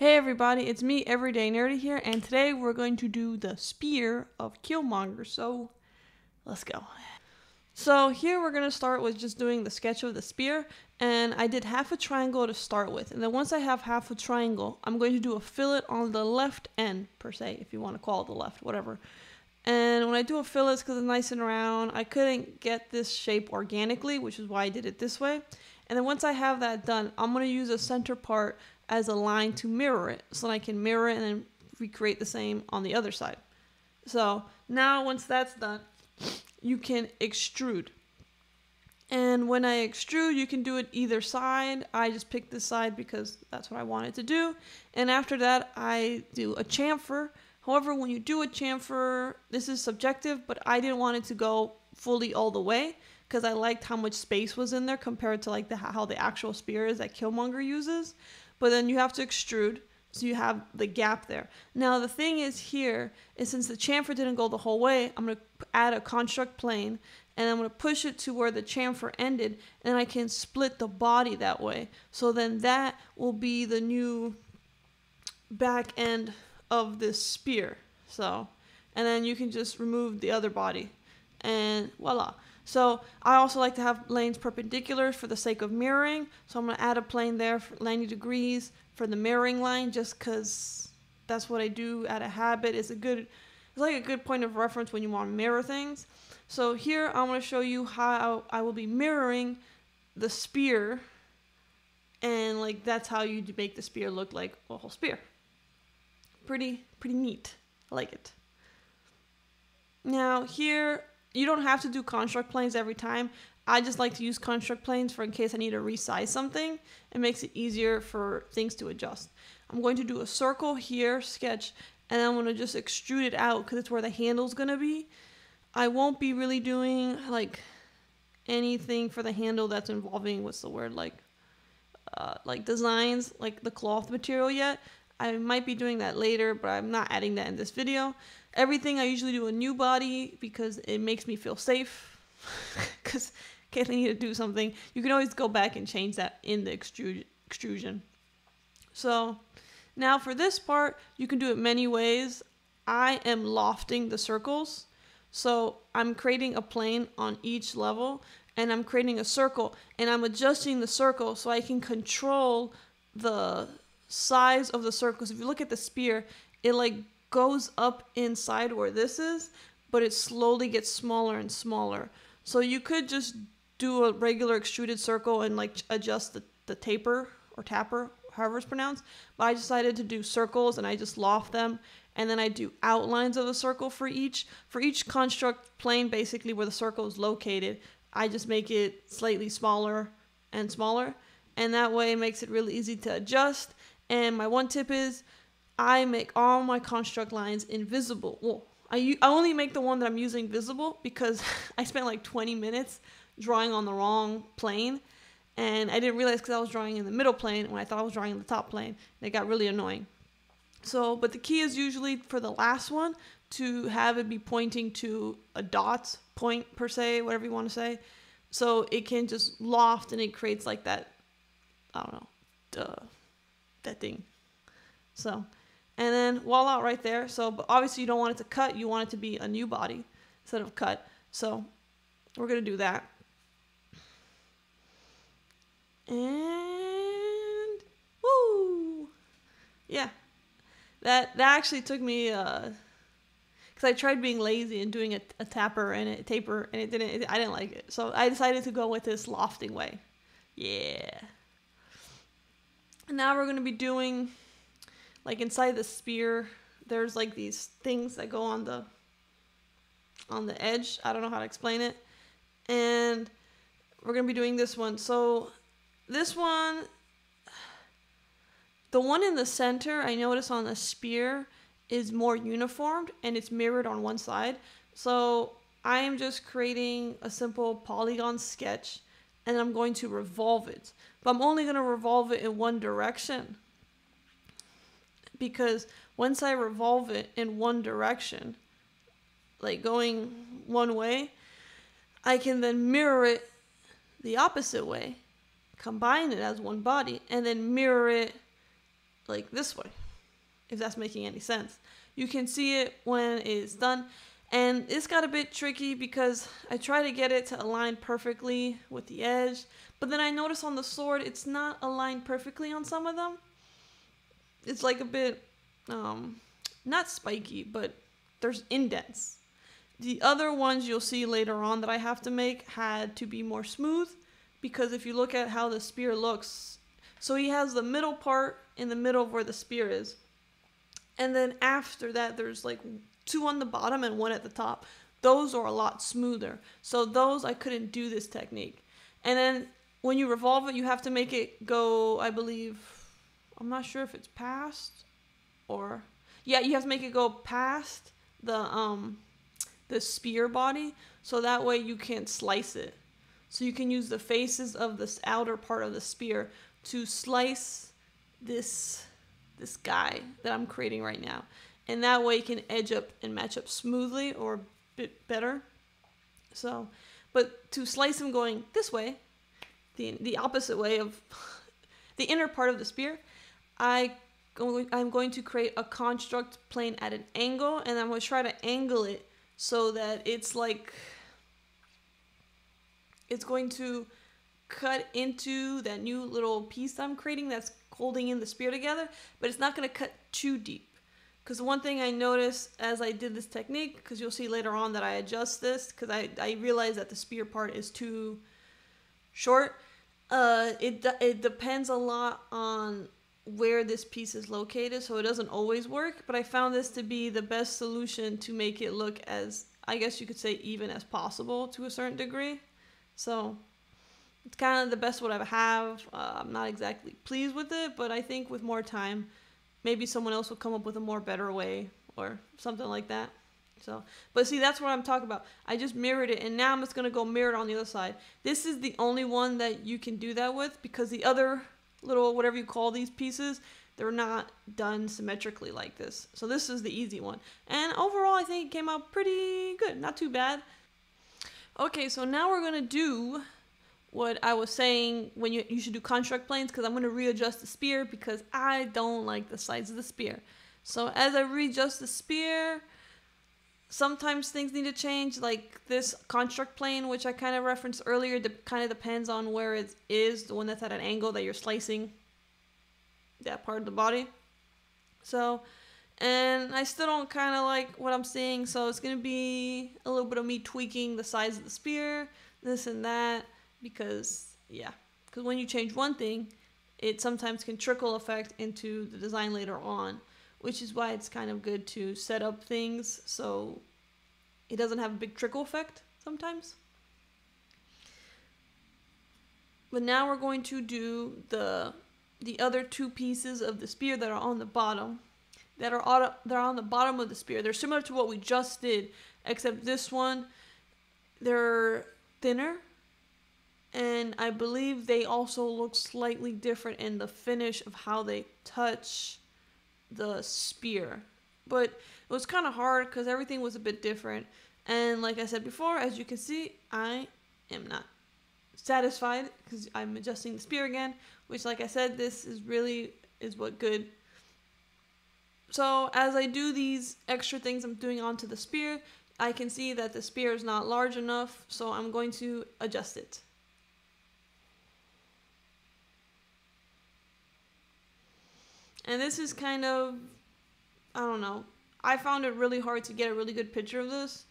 Hey everybody, it's me, Everyday Nerdy here, and today we're going to do the Spear of Killmonger. So, let's go. So here we're going to start with just doing the sketch of the spear, and I did half a triangle to start with. And then once I have half a triangle, I'm going to do a fillet on the left end, per se, if you want to call it the left, whatever. And when I do a fillet, because it's nice and round. I couldn't get this shape organically, which is why I did it this way. And then once I have that done, I'm going to use a center part as a line to mirror it so that I can mirror it and then recreate the same on the other side. So now once that's done, you can extrude. And when I extrude, you can do it either side. I just picked this side because that's what I wanted to do. And after that, I do a chamfer. However, when you do a chamfer, this is subjective, but I didn't want it to go fully all the way because I liked how much space was in there compared to like the how the actual spear is that Killmonger uses but then you have to extrude so you have the gap there. Now the thing is here is since the chamfer didn't go the whole way, I'm going to add a construct plane and I'm going to push it to where the chamfer ended and I can split the body that way. So then that will be the new back end of this spear. So, and then you can just remove the other body and voila. So I also like to have lanes perpendicular for the sake of mirroring. So I'm going to add a plane there for 90 degrees for the mirroring line just because that's what I do out of habit. It's a good, it's like a good point of reference when you want to mirror things. So here I'm going to show you how I will be mirroring the spear and like that's how you make the spear look like a whole spear. Pretty, pretty neat. I like it. Now here you don't have to do construct planes every time. I just like to use construct planes for in case I need to resize something. It makes it easier for things to adjust. I'm going to do a circle here, sketch, and I'm going to just extrude it out because it's where the handle's going to be. I won't be really doing like anything for the handle that's involving, what's the word, like, uh, like designs, like the cloth material yet. I might be doing that later, but I'm not adding that in this video. Everything I usually do a new body because it makes me feel safe. Because case I need to do something, you can always go back and change that in the extrusion. So now for this part, you can do it many ways. I am lofting the circles. So I'm creating a plane on each level and I'm creating a circle and I'm adjusting the circle so I can control the size of the circles. If you look at the spear, it like goes up inside where this is, but it slowly gets smaller and smaller. So you could just do a regular extruded circle and like adjust the, the taper or tapper, however it's pronounced. But I decided to do circles and I just loft them. And then I do outlines of the circle for each. For each construct plane, basically where the circle is located, I just make it slightly smaller and smaller. And that way it makes it really easy to adjust. And my one tip is I make all my construct lines invisible. Well, I, I only make the one that I'm using visible because I spent like 20 minutes drawing on the wrong plane. And I didn't realize because I was drawing in the middle plane when I thought I was drawing in the top plane. And it got really annoying. So, but the key is usually for the last one to have it be pointing to a dot point per se, whatever you want to say. So it can just loft and it creates like that, I don't know, duh, that thing. So and then voila, right there. So obviously you don't want it to cut. You want it to be a new body instead of cut. So we're going to do that. And woo! Yeah. That that actually took me uh cuz I tried being lazy and doing a, a tapper and a taper and it didn't it, I didn't like it. So I decided to go with this lofting way. Yeah. And now we're going to be doing like inside the spear there's like these things that go on the on the edge. I don't know how to explain it. And we're gonna be doing this one. So this one the one in the center i notice on the spear is more uniformed and it's mirrored on one side. So i am just creating a simple polygon sketch and i'm going to revolve it. But i'm only going to revolve it in one direction because once I revolve it in one direction, like going one way, I can then mirror it the opposite way, combine it as one body, and then mirror it like this way, if that's making any sense. You can see it when it's done. And it's got a bit tricky because I try to get it to align perfectly with the edge, but then I notice on the sword it's not aligned perfectly on some of them. It's like a bit, um, not spiky, but there's indents. The other ones you'll see later on that I have to make had to be more smooth because if you look at how the spear looks, so he has the middle part in the middle of where the spear is. And then after that, there's like two on the bottom and one at the top. Those are a lot smoother. So those I couldn't do this technique. And then when you revolve it, you have to make it go, I believe, I'm not sure if it's past or yeah, you have to make it go past the um the spear body so that way you can't slice it. So you can use the faces of this outer part of the spear to slice this this guy that I'm creating right now. And that way you can edge up and match up smoothly or a bit better. So, but to slice him going this way, the, the opposite way of the inner part of the spear, I I'm going to create a construct plane at an angle and I'm going to try to angle it so that it's like it's going to cut into that new little piece I'm creating that's holding in the spear together, but it's not going to cut too deep. Because one thing I noticed as I did this technique, because you'll see later on that I adjust this, because I, I realized that the spear part is too short. Uh, it, it depends a lot on where this piece is located, so it doesn't always work, but I found this to be the best solution to make it look as, I guess you could say, even as possible to a certain degree. So it's kind of the best what I have. Uh, I'm not exactly pleased with it, but I think with more time, maybe someone else will come up with a more better way or something like that. So, but see, that's what I'm talking about. I just mirrored it, and now I'm just gonna go mirror it on the other side. This is the only one that you can do that with because the other little whatever you call these pieces, they're not done symmetrically like this. So this is the easy one, and overall, I think it came out pretty good. Not too bad. Okay, so now we're gonna do what I was saying when you, you should do construct planes because I'm going to readjust the spear because I don't like the size of the spear. So as I readjust the spear, sometimes things need to change like this construct plane which I kind of referenced earlier de- kind of depends on where it is, the one that's at an angle that you're slicing that part of the body. So and I still don't kind of like what I'm seeing so it's going to be a little bit of me tweaking the size of the spear, this and that because yeah, because when you change one thing, it sometimes can trickle effect into the design later on, which is why it's kind of good to set up things so it doesn't have a big trickle effect sometimes. But now we're going to do the the other two pieces of the spear that are on the bottom that are on, they're on the bottom of the spear. They're similar to what we just did, except this one they're thinner and I believe they also look slightly different in the finish of how they touch the spear. But it was kind of hard because everything was a bit different. And like I said before, as you can see, I am not satisfied because I'm adjusting the spear again, which like I said, this is really is what good. So as I do these extra things I'm doing onto the spear, I can see that the spear is not large enough, so I'm going to adjust it. And this is kind of, I don't know. I found it really hard to get a really good picture of this.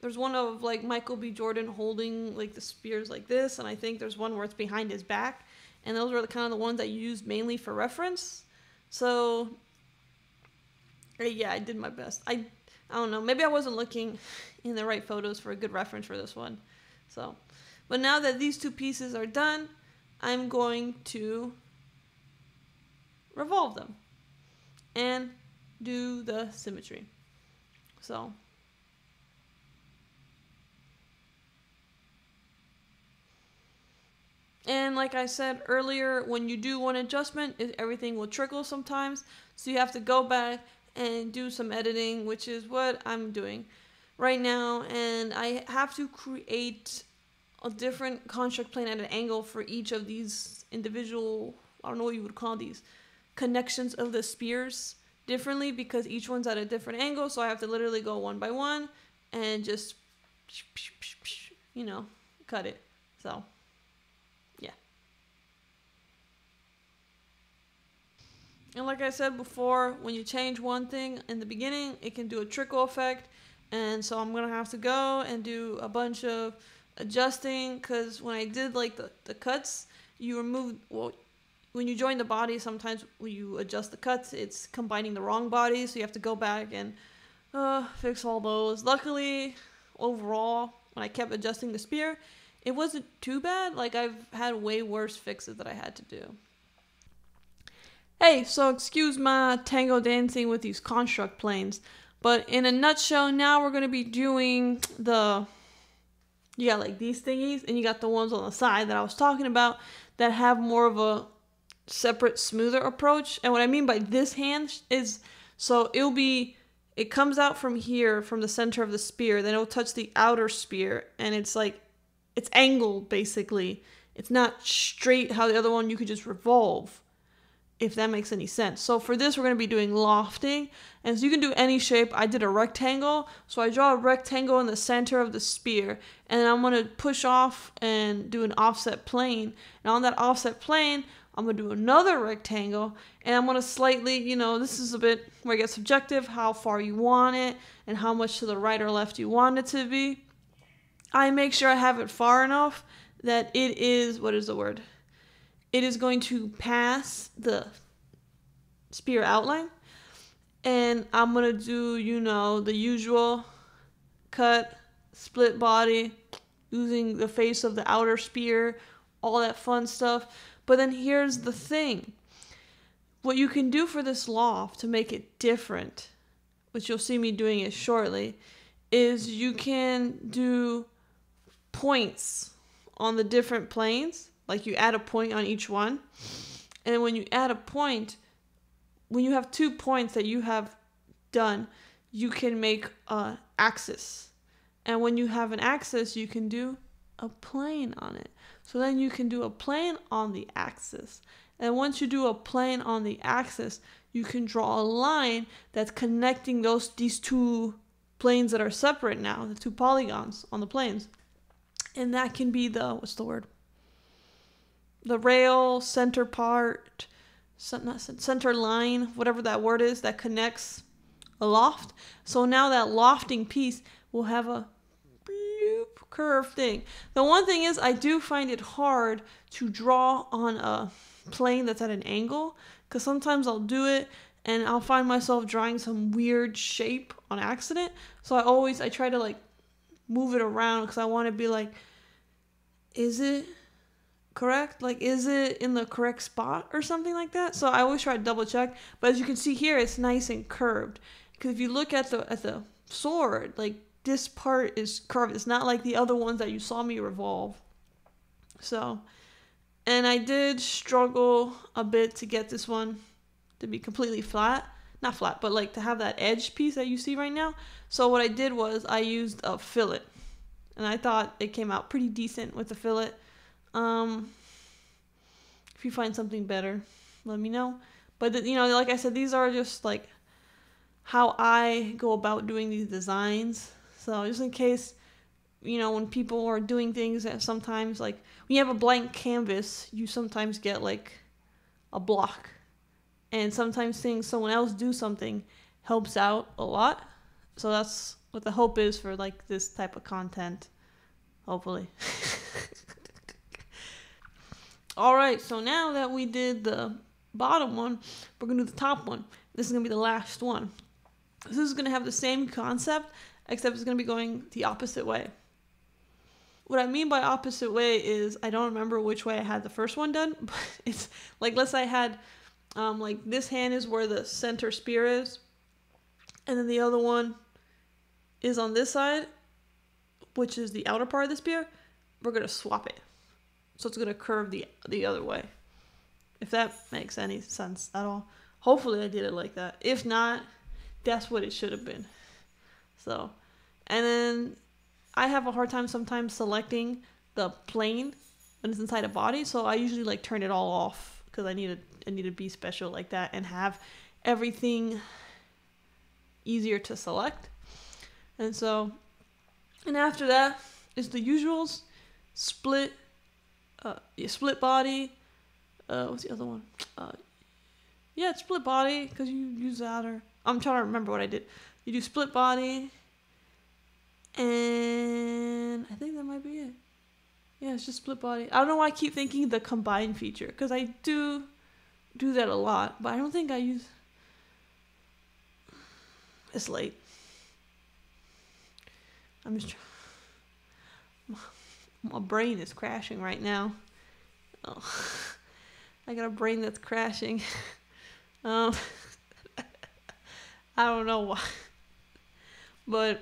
There's one of like Michael B. Jordan holding like the spears like this, and I think there's one where it's behind his back, and those were the kind of the ones I used mainly for reference. So, eh, yeah, I did my best. I, I don't know. Maybe I wasn't looking in the right photos for a good reference for this one. So, but now that these two pieces are done, I'm going to revolve them and do the symmetry. So And like I said earlier, when you do one adjustment, everything will trickle sometimes. So you have to go back and do some editing, which is what I'm doing right now. And I have to create a different construct plane at an angle for each of these individual, I don't know what you would call these, connections of the spears differently because each one's at a different angle. So I have to literally go one by one and just, you know, cut it. So, yeah. And like I said before, when you change one thing in the beginning, it can do a trickle effect. And so I'm going to have to go and do a bunch of adjusting because when I did like the, the cuts, you remove, well, when you join the body, sometimes when you adjust the cuts, it's combining the wrong bodies, so you have to go back and uh, fix all those. Luckily, overall, when I kept adjusting the spear, it wasn't too bad. Like I've had way worse fixes that I had to do. Hey, so excuse my tango dancing with these construct planes, but in a nutshell, now we're gonna be doing the you got like these thingies, and you got the ones on the side that I was talking about that have more of a separate, smoother approach. And what I mean by this hand is so it'll be it comes out from here from the center of the spear, then it'll touch the outer spear, and it's like it's angled basically. It's not straight how the other one you could just revolve, if that makes any sense. So for this, we're going to be doing lofting, and so you can do any shape. I did a rectangle, so I draw a rectangle in the center of the spear, and I'm going to push off and do an offset plane. And on that offset plane, I'm going to do another rectangle and I'm going to slightly, you know, this is a bit where it gets subjective, how far you want it and how much to the right or left you want it to be. I make sure I have it far enough that it is, what is the word? It is going to pass the spear outline. And I'm going to do, you know, the usual cut, split body, using the face of the outer spear, all that fun stuff. But then here's the thing what you can do for this loft to make it different, which you'll see me doing it shortly, is you can do points on the different planes. Like you add a point on each one. And when you add a point, when you have two points that you have done, you can make an axis. And when you have an axis, you can do a plane on it. So then you can do a plane on the axis. And once you do a plane on the axis, you can draw a line that's connecting those these two planes that are separate now, the two polygons on the planes. And that can be the what's the word? The rail center part, center line, whatever that word is that connects a loft. So now that lofting piece will have a curve thing. The one thing is I do find it hard to draw on a plane that's at an angle because sometimes I'll do it and I'll find myself drawing some weird shape on accident. So I always I try to like move it around because I want to be like, is it correct? Like, is it in the correct spot or something like that? So I always try to double check. But as you can see here, it's nice and curved. Because if you look at the at the sword, like this part is curved. It's not like the other ones that you saw me revolve. So, and I did struggle a bit to get this one to be completely flat. Not flat, but like to have that edge piece that you see right now. So what I did was I used a fillet. And I thought it came out pretty decent with the fillet. Um, if you find something better, let me know. But, the, you know, like I said, these are just like how I go about doing these designs. So just in case, you know, when people are doing things that sometimes like when you have a blank canvas, you sometimes get like a block. And sometimes seeing someone else do something helps out a lot. So that's what the hope is for like this type of content. Hopefully. All right, so now that we did the bottom one, we're gonna do the top one. This is gonna be the last one. This is gonna have the same concept except it's going to be going the opposite way. What I mean by opposite way is I don't remember which way I had the first one done, but it's like let's say I had um, like this hand is where the center spear is, and then the other one is on this side, which is the outer part of the spear. We're gonna swap it, so it's gonna curve the the other way. If that makes any sense at all. Hopefully I did it like that. If not, that's what it should have been. So, and then I have a hard time sometimes selecting the plane when it's inside a body, so I usually like turn it all off because I need to I need to be special like that and have everything easier to select. And so, and after that is the usuals, split, uh, split body. Uh, what's the other one? Uh, yeah, it's split body because you use that or I'm trying to remember what I did. You do split body, and I think that might be it. Yeah, it's just split body. I don't know why I keep thinking the combine feature because I do do that a lot, but I don't think I use. It's late. I'm just. My, my brain is crashing right now. Oh, I got a brain that's crashing. Um, I don't know why, but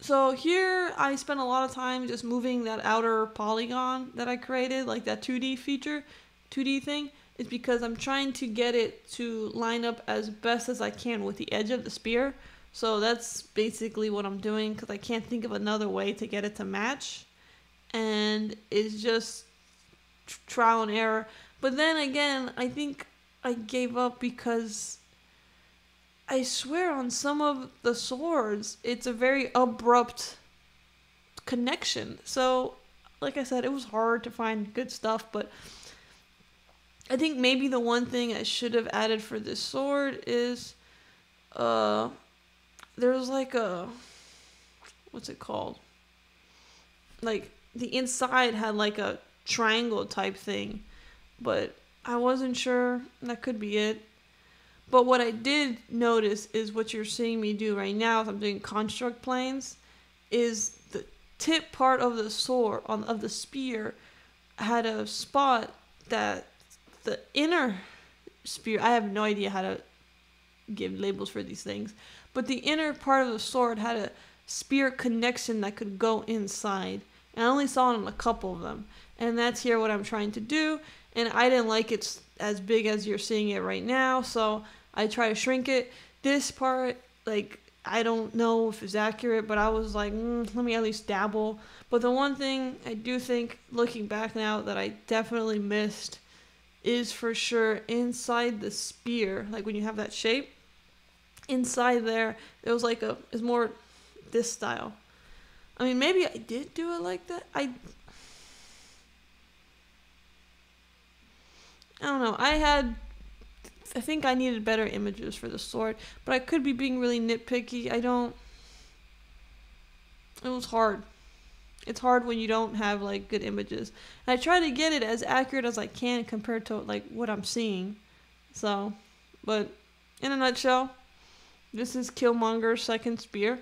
so here I spent a lot of time just moving that outer polygon that I created, like that 2D feature, 2D thing, is because I'm trying to get it to line up as best as I can with the edge of the spear. So that's basically what I'm doing because I can't think of another way to get it to match. And it's just trial and error. But then again, I think I gave up because I swear on some of the swords, it's a very abrupt connection. So, like I said, it was hard to find good stuff, but I think maybe the one thing I should have added for this sword is uh there's like a what's it called? Like the inside had like a triangle type thing, but I wasn't sure. That could be it. But what I did notice is what you're seeing me do right now, if I'm doing construct planes, is the tip part of the sword on of the spear had a spot that the inner spear. I have no idea how to give labels for these things, but the inner part of the sword had a spear connection that could go inside. And I only saw on a couple of them, and that's here what I'm trying to do. And I didn't like it as big as you're seeing it right now, so I try to shrink it. This part, like, I don't know if it's accurate, but I was like, mm, let me at least dabble. But the one thing I do think, looking back now, that I definitely missed is for sure inside the spear, like when you have that shape, inside there, it was like a, it's more this style. I mean, maybe I did do it like that. I I don't know. I had I think I needed better images for the sword, but I could be being really nitpicky. I don't It was hard. It's hard when you don't have like good images. And I try to get it as accurate as I can compared to like what I'm seeing. So, but in a nutshell, this is Killmonger's second spear.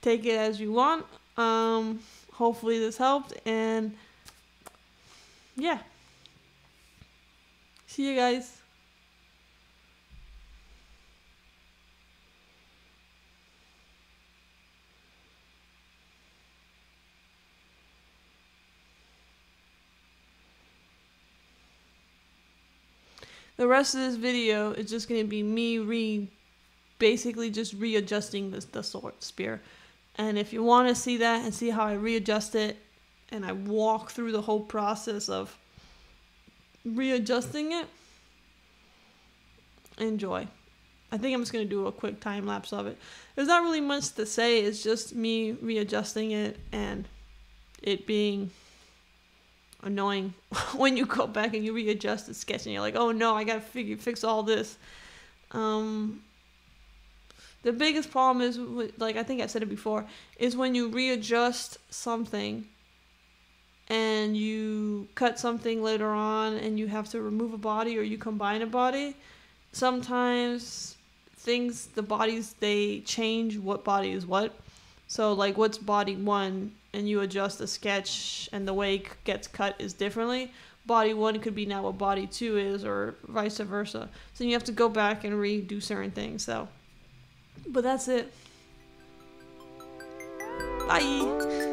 Take it as you want. Um, hopefully this helped and yeah. See you guys. The rest of this video is just going to be me re basically just readjusting the, the sword spear. And if you want to see that and see how I readjust it and I walk through the whole process of readjusting it, enjoy. I think I'm just to do a quick time lapse of it. There's not really much to say, it's just me readjusting it and it being annoying when you go back and you readjust the sketch and you're like, oh no, I gotta figure fix all this. Um, the biggest problem is, like I think I said it before, is when you readjust something and you cut something later on and you have to remove a body or you combine a body, sometimes things, the bodies, they change what body is what. So, like, what's body one, and you adjust the sketch, and the way it gets cut is differently. Body one could be now what body two is, or vice versa. So, you have to go back and redo certain things. So, but that's it. Bye.